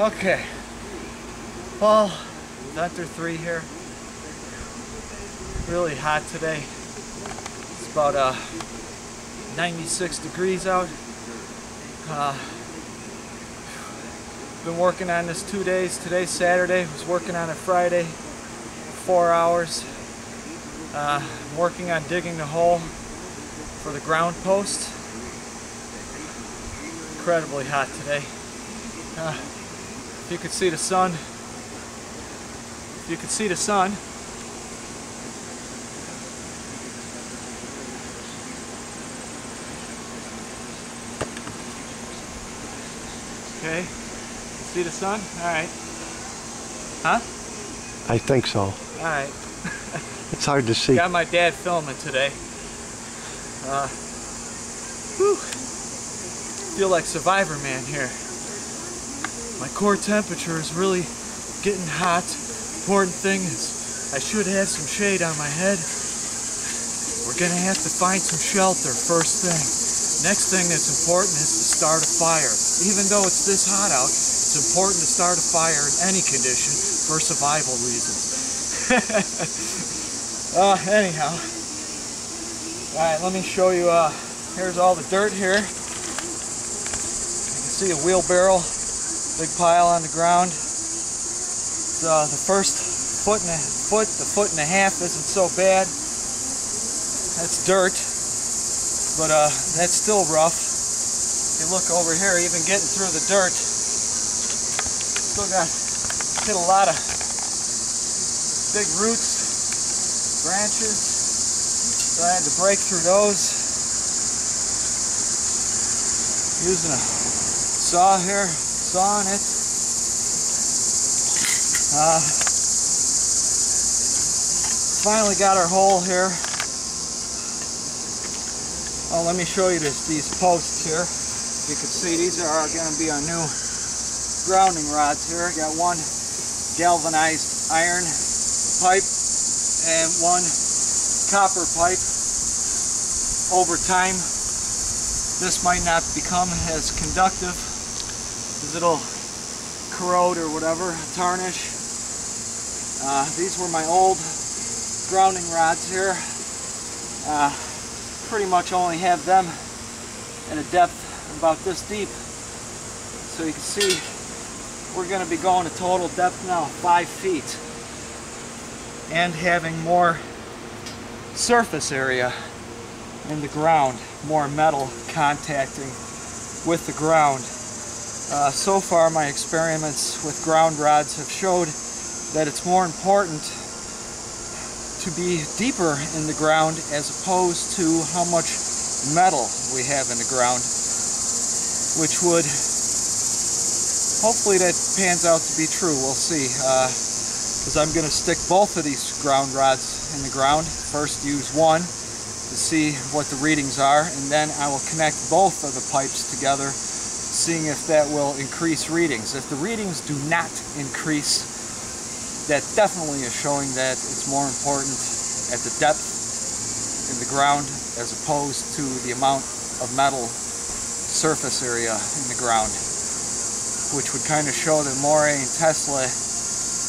Okay. Well, Inventor 3 here. Really hot today. It's about uh, 96 degrees out. Uh, been working on this two days. Today's Saturday. Was working on it Friday. Four hours. Uh, working on digging the hole for the ground post. Incredibly hot today. Uh, if you could see the sun, if you could see the sun, okay, see the sun? All right. Huh? I think so. All right. It's hard to see. Got my dad filming today. Uh, whew. Feel like Survivor Man here. My core temperature is really getting hot. Important thing is I should have some shade on my head. We're gonna have to find some shelter first thing. Next thing that's important is to start a fire. Even though it's this hot out, it's important to start a fire in any condition for survival reasons. uh, anyhow. Alright, let me show you, uh, here's all the dirt here. You can see a wheelbarrow, big pile on the ground. The first foot and a foot, the foot and a half isn't so bad. That's dirt, but uh, that's still rough. If you look over here, even getting through the dirt, still got hit a lot of big roots, branches. So I had to break through those using a saw here, sawing it. Uh, finally got our hole here. Oh, let me show you this, these posts here. You can see these are going to be our new grounding rods here. Got one galvanized iron pipe and one copper pipe. Over time, this might not become as conductive because it'll corrode or whatever, tarnish. Uh, these were my old grounding rods here. Uh, pretty much only have them at a depth about this deep. So you can see we're going to be going a total depth now, five feet. And having more surface area in the ground, more metal contacting with the ground. Uh, so far my experiments with ground rods have showed that it's more important to be deeper in the ground as opposed to how much metal we have in the ground, which would, hopefully that pans out to be true, we'll see. Because uh, I'm going to stick both of these ground rods in the ground. First use one to see what the readings are, and then I will connect both of the pipes together, seeing if that will increase readings. If the readings do not increase, that definitely is showing that it's more important at the depth in the ground as opposed to the amount of metal surface area in the ground, which would kind of show that Moray and Tesla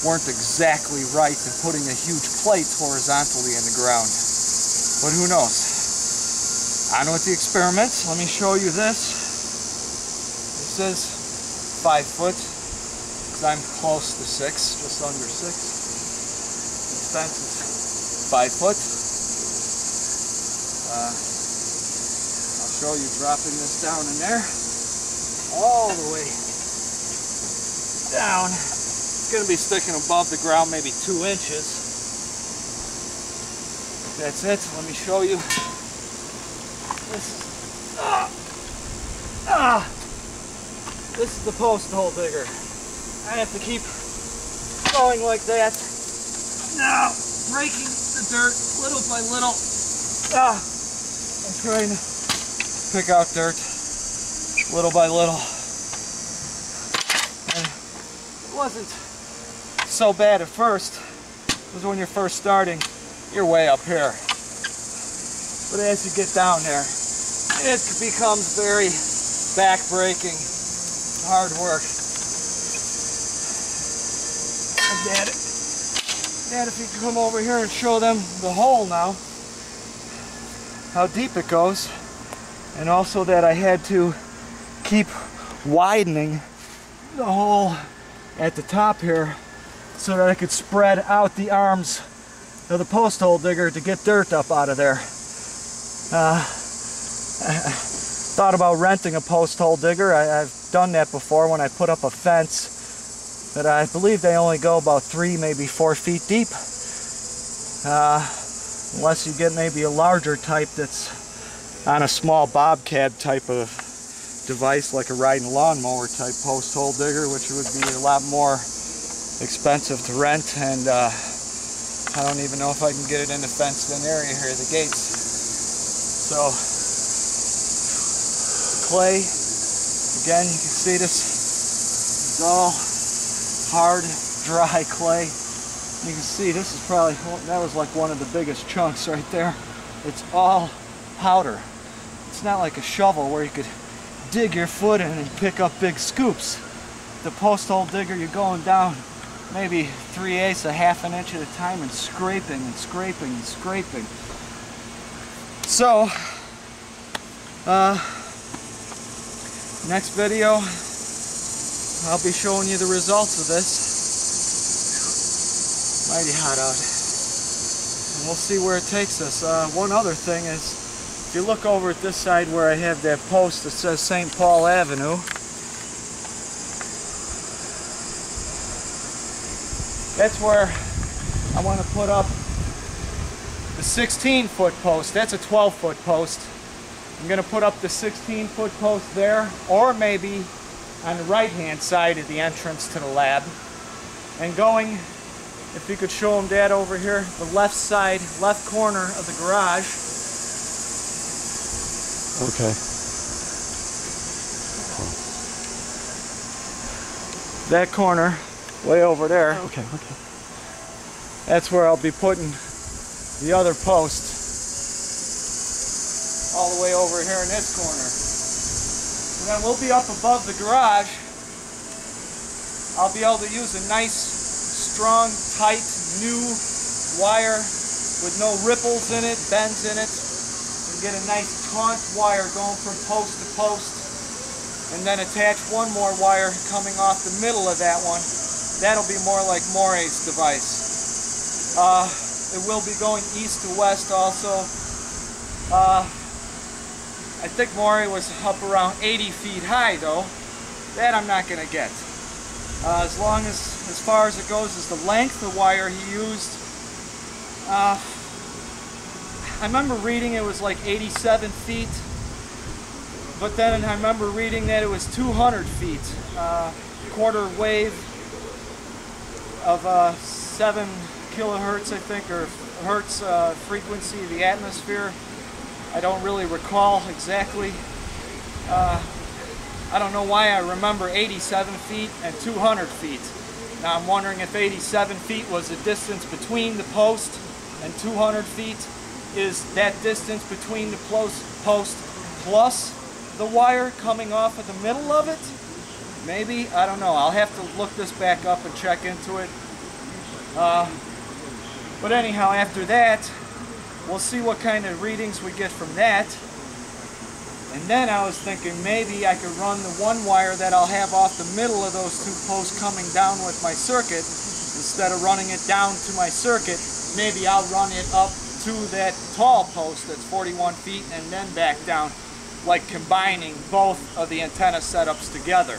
weren't exactly right in putting a huge plate horizontally in the ground. But who knows? On with the experiments. Let me show you this. Is five foot. Because I'm close to six, just under six. This fence is five foot. Uh, I'll show you dropping this down in there, all the way down. It's going to be sticking above the ground, maybe two inches. That's it. Let me show you. This, ah, ah, this is the post hole digger. I have to keep going like that. Now, breaking the dirt little by little. Ah, I'm trying to pick out dirt little by little. And it wasn't so bad at first. Because when you're first starting, you're way up here. But as you get down there, it becomes very back-breaking, hard work. Dad, Dad, if you could come over here and show them the hole now, how deep it goes, and also that I had to keep widening the hole at the top here so that I could spread out the arms of the post hole digger to get dirt up out of there. Uh, thought about renting a post hole digger. I, have done that before when I put up a fence, but I believe they only go about three, maybe four feet deep. Uh, unless you get maybe a larger type that's on a small bobcat type of device like a riding lawnmower type post hole digger, which would be a lot more expensive to rent and uh, I don't even know if I can get it in the fenced in area here, the gates. So clay. Again, you can see this is all hard, dry clay. You can see this is probably, well, that was like one of the biggest chunks right there. It's all powder. It's not like a shovel where you could dig your foot in and pick up big scoops. The post hole digger, you're going down maybe three eighths, a half an inch at a time and scraping and scraping and scraping. So, uh, Next video, I'll be showing you the results of this. Mighty hot out. And we'll see where it takes us. Uh, one other thing is, if you look over at this side where I have that post that says St. Paul Avenue, that's where I want to put up the 16 foot post. That's a 12 foot post. I'm going to put up the 16 foot post there or maybe on the right hand side of the entrance to the lab. And going, if you could show them dad over here, the left side, left corner of the garage. Okay. That corner, way over there. Okay, okay. That's where I'll be putting the other post all the way over here in this corner. And then we'll be up above the garage. I'll be able to use a nice, strong, tight, new wire with no ripples in it, bends in it. And get a nice taut wire going from post to post. And then attach one more wire coming off the middle of that one. That'll be more like Moray's device. Uh, it will be going east to west also. Uh, I think Moray was up around 80 feet high though. That I'm not going to get. Uh, as long as, as far as it goes, is the length of wire he used. Uh, I remember reading it was like 87 feet. But then I remember reading that it was 200 feet. Uh, quarter wave of uh, 7 kilohertz, I think, or hertz uh, frequency of the atmosphere. I don't really recall exactly. Uh, I don't know why I remember 87 feet and 200 feet. Now I'm wondering if 87 feet was the distance between the post and 200 feet is that distance between the post plus the wire coming off of the middle of it? Maybe, I don't know. I'll have to look this back up and check into it. Uh, but anyhow, after that, We'll see what kind of readings we get from that. And then I was thinking maybe I could run the one wire that I'll have off the middle of those two posts coming down with my circuit. Instead of running it down to my circuit, maybe I'll run it up to that tall post that's 41 feet and then back down, like combining both of the antenna setups together.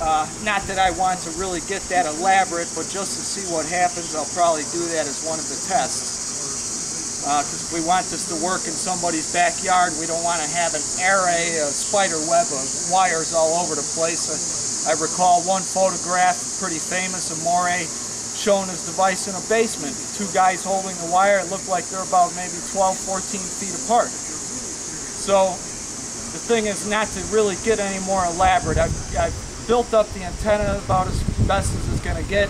Uh, not that I want to really get that elaborate, but just to see what happens, I'll probably do that as one of the tests because uh, we want this to work in somebody's backyard. We don't want to have an array, a spider web of wires all over the place. I, I recall one photograph, pretty famous, of Moray showing his device in a basement. Two guys holding the wire. It looked like they're about maybe 12, 14 feet apart. So the thing is not to really get any more elaborate. I've, I've built up the antenna about as best as it's going to get.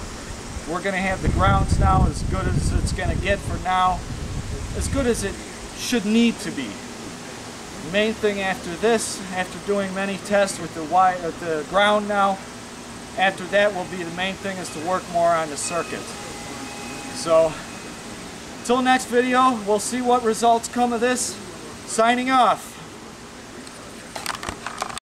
We're going to have the grounds now as good as it's going to get for now as good as it should need to be. The main thing after this, after doing many tests with the, wire, uh, the ground now, after that will be the main thing is to work more on the circuit. So, till next video, we'll see what results come of this. Signing off.